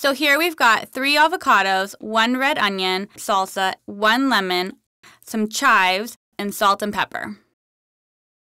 So here we've got three avocados, one red onion, salsa, one lemon, some chives, and salt and pepper.